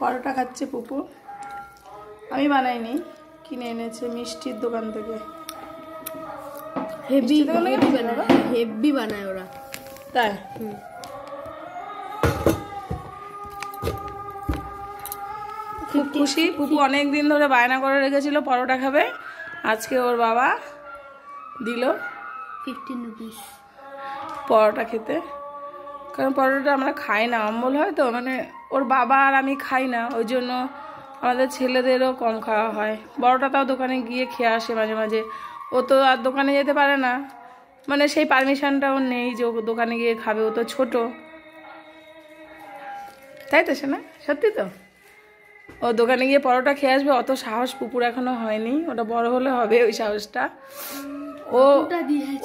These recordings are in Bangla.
পরোটা খাচ্ছে পুপু। আমি বানাইনি কিনে এনেছে মিষ্টির দোকান থেকে। হেভি হেভি বানায় ওরা। তাই। খুব খুশি। পুপু অনেক দিন ধরে বায়না করে রেখেছিল পরোটা খাবে। আজকে ওর বাবা দিল ফিফটিন রুপিস পরোটা খেতে। কারণ পরোটাটা আমরা খাই না অম্বল হয় তো মানে ওর বাবা আর আমি খাই না ওই জন্য আমাদের ছেলেদেরও কম খাওয়া হয়। বড়টা তাও দোকানে গিয়ে খেয়ে আসে মাঝে মাঝে। ও তো আর দোকানে যেতে পারে না। মানে সেই পারমিশনটা ওর নেই যে ও দোকানে গিয়ে খাবে ও তো ছোট। তাই তো সে না সত্যি তো? ও দোকানে গিয়ে পরোটা খেয়ে আসবে অত সাহস পুকুর এখনও হয়নি। ওটা বড় হলে হবে ওই সাহসটা। ও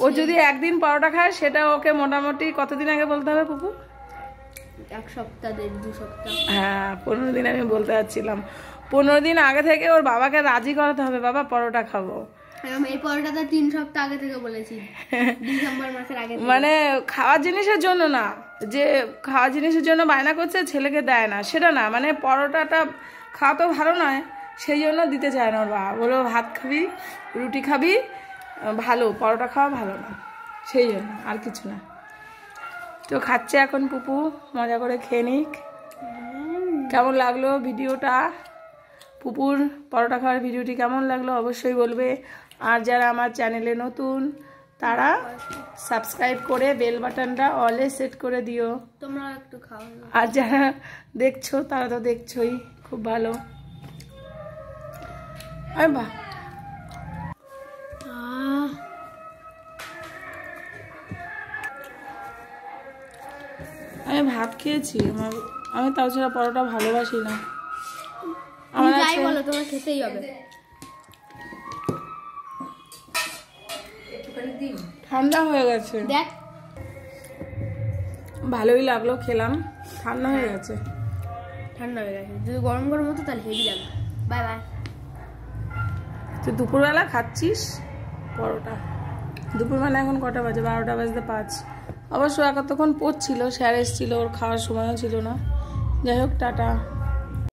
ও যদি একদিন পরোটা খায় সেটা ওকে মোটামুটি কতদিন আগে বলতে হবে পুপু এক সপ্তাহ দেড় দু সপ্তাহ। হ্যাঁ পনেরো দিন আমি বলতে যাচ্ছিলাম। পনেরো দিন আগে থেকে ওর বাবাকে রাজি করাতে হবে বাবা পরোটা খাব। আমি এই পরোটাটা তিন সপ্তাহ আগে থেকে বলেছি। ডিসেম্বর মাসের আগে মানে খাওয়ার জিনিসের জন্য না যে খাওয়ার জিনিসের জন্য বায়না করছে ছেলেকে দেয় না সেটা না। মানে পরোটাটা খাওয়া তো ভালো নয় সেই জন্য দিতে চায় না ওর বাবা। বলো ভাত খাবি রুটি খাবি ভালো পরোটা খাওয়া ভালো না সেই জন্য আর কিছু না। তো খাচ্ছে এখন পুপু মজা করে খেয়ে নিক। কেমন লাগল ভিডিওটা? পুপুর পরোটা খাওয়ার ভিডিওটি কেমন লাগল অবশ্যই বলবে। আর যারা আমার চ্যানেলে নতুন তারা সাবস্ক্রাইব করে বেল বাটনটা অলে সেট করে দিও। তোমরা একটু খাও। আর যারা দেখছ তারা তো দেখছোই খুব ভালো। আরে আমি ভাত খেয়েছি। আমার আমি তাও ছাড়া পরোটা ভালোবাসি না। আমার তুমি যাই বলো তোমার খেতেই হবে। ঠান্ডা হয়ে গেছে। দেখ। ভালোই লাগল খেলাম। ঠান্ডা হয়ে গেছে। ঠান্ডা হয়ে গেছে। যদি গরম গরম হতো তাহলে হেভি লাগবে বাই বাই তুই দুপুরবেলা খাচ্ছিস? পরোটা। দুপুরবেলা এখন কটা বাজে? বারোটা বাজতে পাঁচ। অবশ্য এতক্ষণ পড়ছিল স্যার এসেছিল ওর খাওয়ার সময়ও ছিল না। যাই হোক টাটা।